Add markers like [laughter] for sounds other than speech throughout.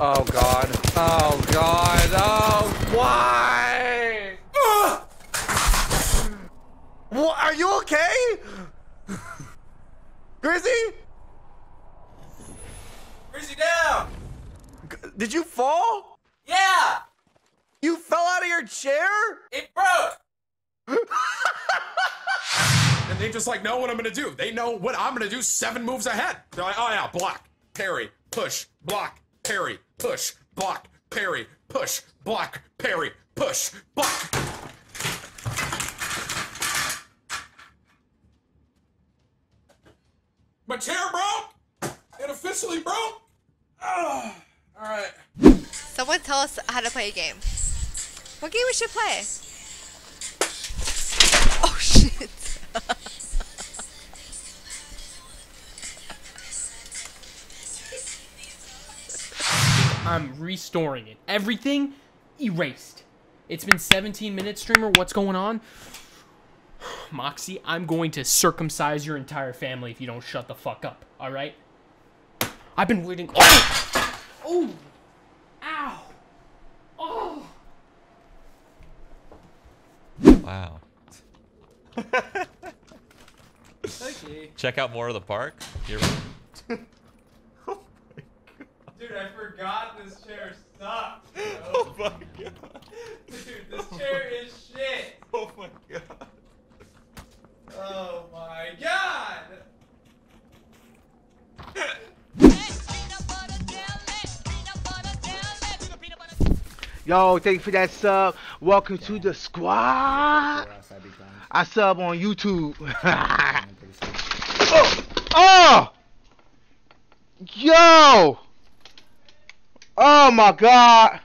Oh god. Oh god. Oh why? [gasps] what? Are you okay? [laughs] Grizzy? Grizzy down! Did you fall? Yeah! You fell out of your chair? It broke! [laughs] and they just like know what I'm gonna do. They know what I'm gonna do seven moves ahead. They're like, oh yeah, block, parry, push, block, parry, push, block, parry, push, block, parry, push, block. My chair broke! It officially broke! Ah, oh, alright. Someone tell us how to play a game. What game we should play? I'm restoring it. Everything erased. It's been 17 minutes, streamer. What's going on? [sighs] Moxie, I'm going to circumcise your entire family if you don't shut the fuck up, alright? I've been waiting. [coughs] Oh! Oh! Ow! Oh! Wow. [laughs] Okay. Check out more of the park. You're... [laughs] Dude, I forgot this chair sucks. [laughs] oh my god. Dude, this chair is shit. Oh my god. Oh my god! Yo, thank you for that sub. Welcome to the squad. I sub on YouTube. [laughs] oh, oh! Yo! Oh my god!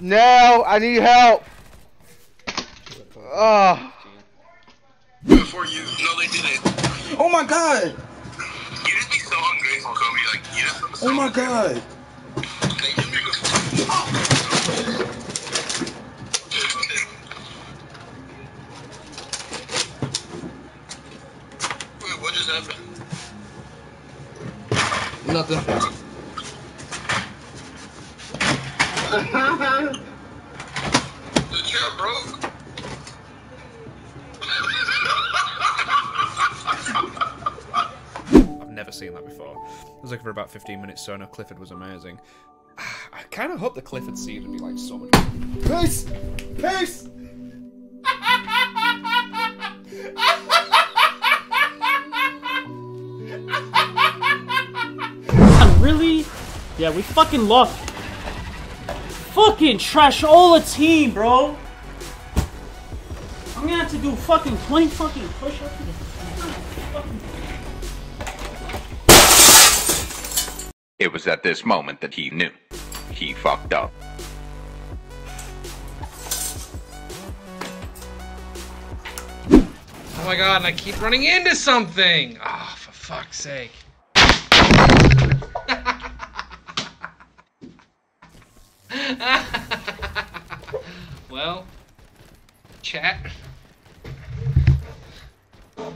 Now I need help. Oh. Before you, no, they didn't. Oh my god! You just be so ungrateful, Kobe. Like, you just. Oh my god! Wait, what just happened? Nothing. The chair broke. I've never seen that before. I was looking for about 15 minutes, so I know Clifford was amazing. [sighs] I kind of hope the Clifford scene would be like so much. Peace! Peace! [laughs] really? Yeah, we fucking lost. Fucking trash all the team, bro. I'm gonna have to do fucking 20 fucking push-ups. It was at this moment that he knew. He fucked up. Oh my god, and I keep running into something! Ah, oh, for fuck's sake. [laughs] well, chat. I'm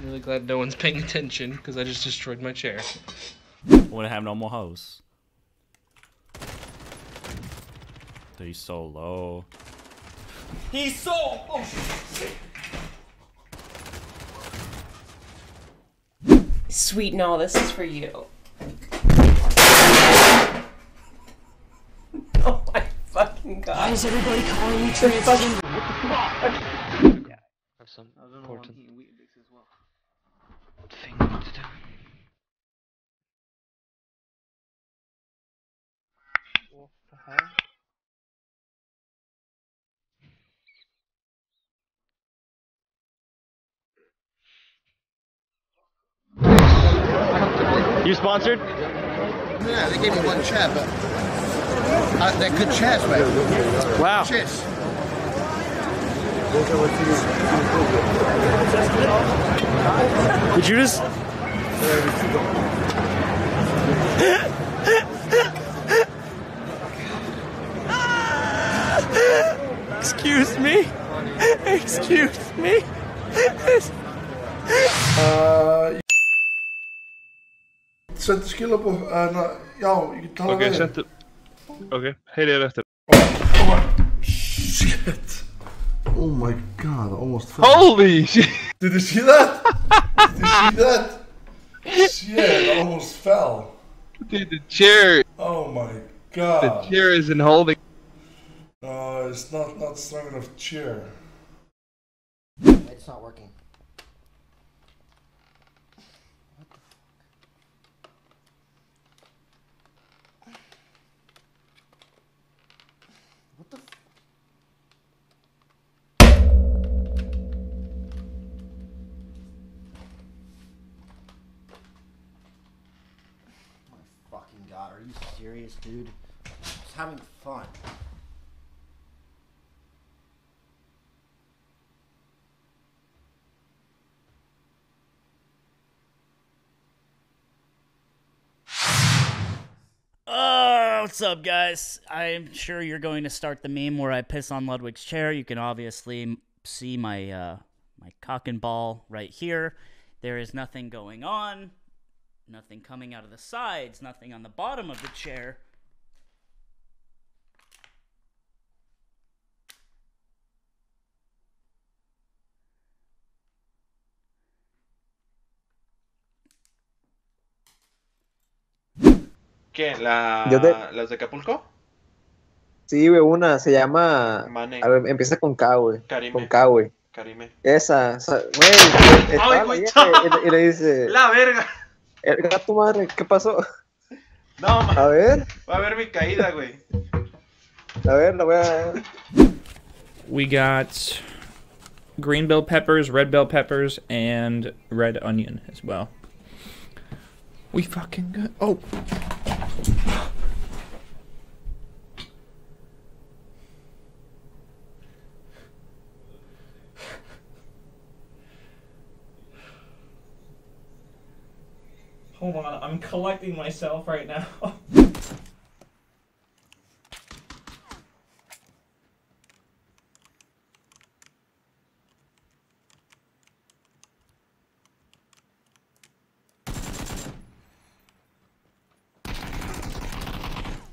really glad no one's paying attention because I just destroyed my chair. Wanna have no more house. He's so low. He's so. Oh shit. Sweet, no, this is for you. oh my fucking god. Why is everybody calling me Fucking- transgender? Yeah, I have some important thing to do. What the hell? You sponsored? Yeah, they gave me one chat, but uh, they're good chairs, mate. Wow. Cheers. Did you just? Excuse me. Excuse me. Uh, zet de skill op of, eh, naar jou. Je kunt Oké, zet de... Oké, heel heel. Shit. Oh my god, almost fell. Holy shit! Did you see that? Did you see that? Shit, almost fell. Dude, the chair. Oh my god. The chair isn't holding. No, it's not not strong enough chair. It's not working. What the f- My fucking god, are you serious, dude? Just having fun. Uh, what's up, guys? I'm sure you're going to start the meme where I piss on Ludwig's chair. You can obviously see my uh, my cock and ball right here. There is nothing going on, nothing coming out of the sides, nothing on the bottom of the chair. ¿Qué? ¿La... Te- ¿Las de Acapulco? Sí, güey, una se llama. Mane. A ver, empieza con K, güey. Karime. Con K, güey. Karime. Esa, güey. Ay, la güey, vieja y, le- y le dice. La verga. "Eh, gato madre, ¿qué pasó? No, ma- A ver, Va a ver mi caída, güey. a ver, la voy a. We got green bell peppers, red bell peppers, and red onion as well. We fucking good. Oh. Hold on, I'm collecting myself right now.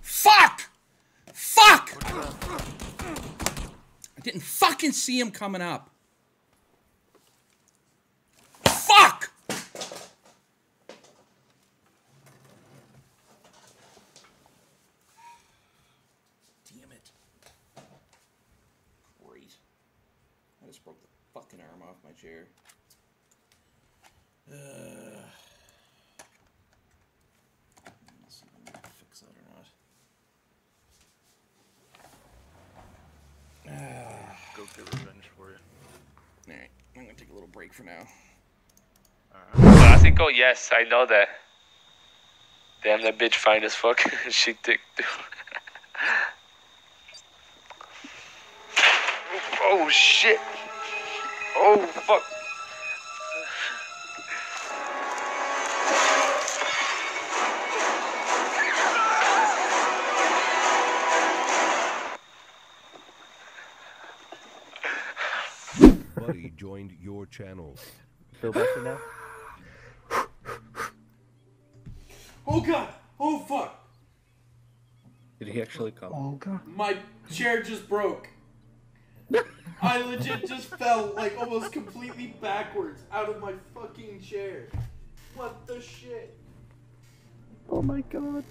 Fuck! Fuck! I didn't fucking see him coming up. Fuck! Damn it. Great. I just broke the fucking arm off my chair. Ugh. Let's see if I can fix that or not. Go get revenge for you. Alright, I'm gonna take a little break for now. Uh-huh. Classico, oh, yes, I know that. Damn, that bitch fine as fuck. [laughs] she thick, dude. [laughs] oh shit. Oh fuck. Buddy joined your channel. Feel better now? Oh god! Oh fuck! Did he actually come? Oh god. My chair just broke. I legit just fell like almost completely backwards out of my fucking chair. What the shit? Oh my god.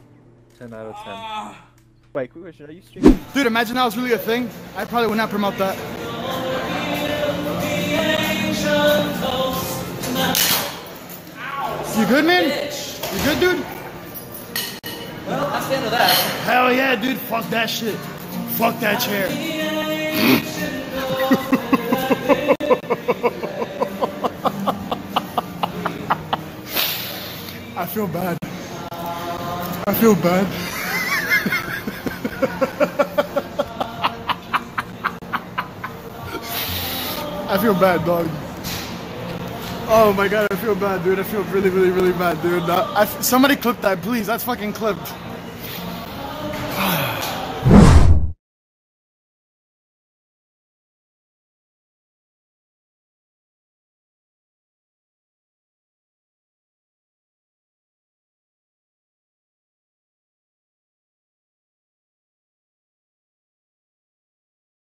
10 out of 10. Ah. Wait, quick question, are you streaming? Dude, imagine that was really a thing. I probably would not promote that. You good, man? You good, dude? Well, that's the end of that. Hell yeah, dude. Fuck that shit. Fuck that chair. [laughs] [laughs] I feel bad. I feel bad. [laughs] I feel bad, dog. Oh my god, I feel bad, dude. I feel really, really, really bad, dude. Uh, I, somebody clip that, please. That's fucking clipped.